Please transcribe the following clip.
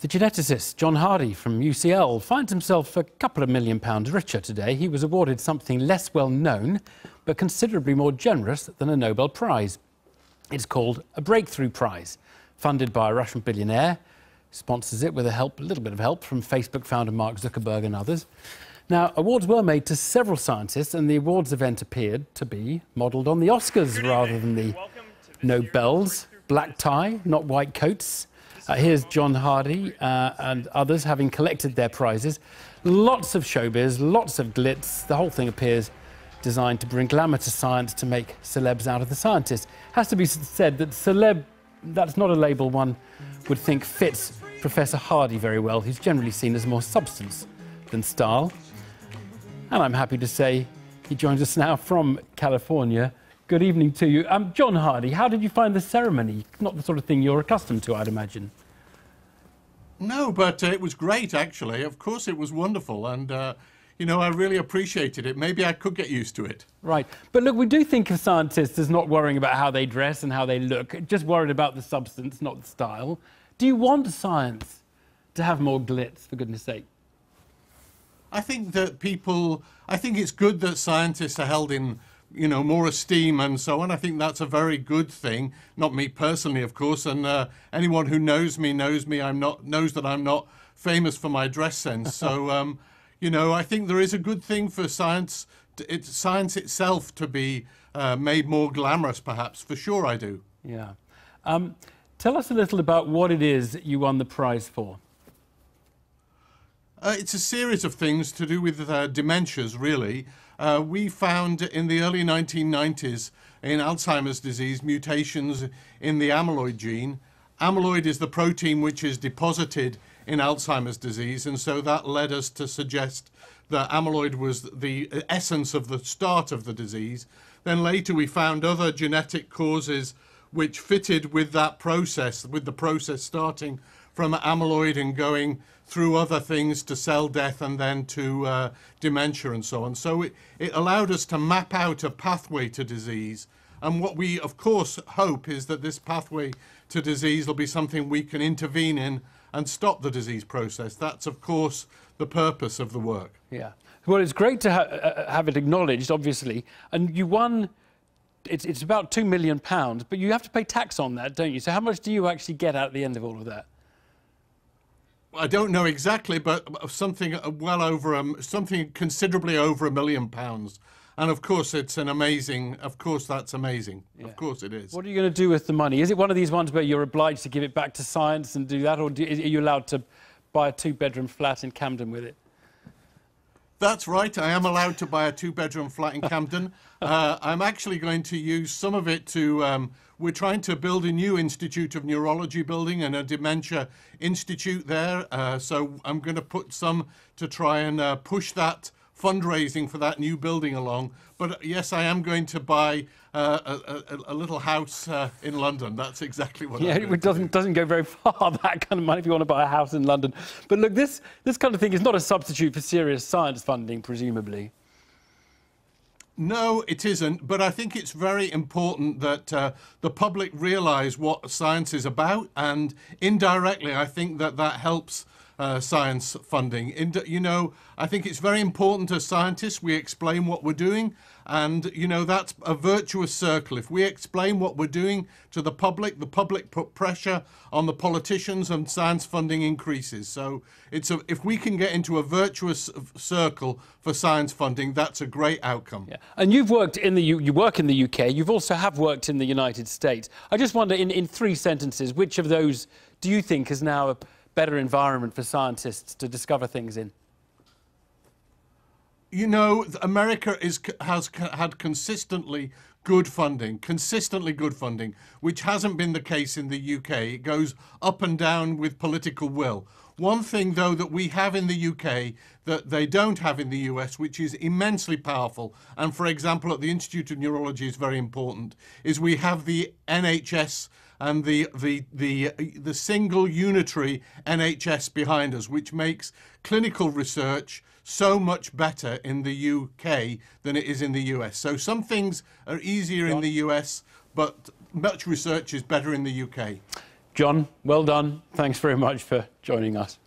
The geneticist John Hardy from UCL finds himself a couple of million pounds richer today. He was awarded something less well known, but considerably more generous than a Nobel Prize. It's called a Breakthrough Prize, funded by a Russian billionaire. Sponsors it with a, help, a little bit of help from Facebook founder Mark Zuckerberg and others. Now, awards were made to several scientists, and the awards event appeared to be modelled on the Oscars rather than the Nobels. Black tie, not white coats. Uh, here's John Hardy uh, and others having collected their prizes. Lots of showbiz, lots of glitz. The whole thing appears designed to bring glamour to science to make celebs out of the scientists. Has to be said that celeb, that's not a label one would think fits Professor Hardy very well. He's generally seen as more substance than style. And I'm happy to say he joins us now from California. Good evening to you. Um, John Hardy, how did you find the ceremony? Not the sort of thing you're accustomed to, I'd imagine. No, but uh, it was great, actually. Of course, it was wonderful. And, uh, you know, I really appreciated it. Maybe I could get used to it. Right. But look, we do think of scientists as not worrying about how they dress and how they look, just worried about the substance, not the style. Do you want science to have more glitz, for goodness sake? I think that people, I think it's good that scientists are held in you know, more esteem and so on. I think that's a very good thing. Not me personally, of course, and uh, anyone who knows me knows me. I'm not knows that I'm not famous for my dress sense. so, um, you know, I think there is a good thing for science, to, it, science itself, to be uh, made more glamorous. Perhaps, for sure, I do. Yeah. Um, tell us a little about what it is that you won the prize for. Uh, it's a series of things to do with uh, dementias, really. Uh, we found in the early 1990s in Alzheimer's disease mutations in the amyloid gene. Amyloid is the protein which is deposited in Alzheimer's disease, and so that led us to suggest that amyloid was the essence of the start of the disease. Then later we found other genetic causes which fitted with that process, with the process starting from amyloid and going through other things to cell death and then to uh, dementia and so on. So it, it allowed us to map out a pathway to disease. And what we, of course, hope is that this pathway to disease will be something we can intervene in and stop the disease process. That's, of course, the purpose of the work. Yeah. Well, it's great to ha uh, have it acknowledged, obviously. And you won, it's, it's about £2 million, but you have to pay tax on that, don't you? So how much do you actually get out at the end of all of that? I don't know exactly, but something well over um, something considerably over a million pounds. And of course, it's an amazing. Of course, that's amazing. Yeah. Of course, it is. What are you going to do with the money? Is it one of these ones where you're obliged to give it back to science and do that, or do, are you allowed to buy a two-bedroom flat in Camden with it? That's right. I am allowed to buy a two-bedroom flat in Camden. uh, I'm actually going to use some of it to. Um, we're trying to build a new Institute of Neurology building and a dementia institute there. Uh, so I'm going to put some to try and uh, push that fundraising for that new building along. But uh, yes, I am going to buy uh, a, a, a, little house uh, in London. That's exactly what. Yeah, it doesn't doesn't go very far that kind of money if you want to buy a house in London. But look, this this kind of thing is not a substitute for serious science funding, presumably. No, it isn't. But I think it's very important that uh, the public realise what science is about, and indirectly, I think that that helps uh, science funding. In, you know, I think it's very important as scientists we explain what we're doing, and you know that's a virtuous circle. If we explain what we're doing to the public, the public put pressure on the politicians, and science funding increases. So it's a, if we can get into a virtuous circle for science funding, that's a great outcome. Yeah. And you've worked in the you work in the UK. You've also have worked in the United States. I just wonder, in in three sentences, which of those do you think is now a better environment for scientists to discover things in? You know, America is, has had consistently good funding, consistently good funding, which hasn't been the case in the UK. It goes up and down with political will. One thing, though, that we have in the UK that they don't have in the US, which is immensely powerful, and for example, at the Institute of Neurology is very important, is we have the NHS and the the the the single unitary NHS behind us, which makes clinical research so much better in the UK than it is in the US. So some things are easier in the US, but much research is better in the UK. John, well done. Thanks very much for joining us.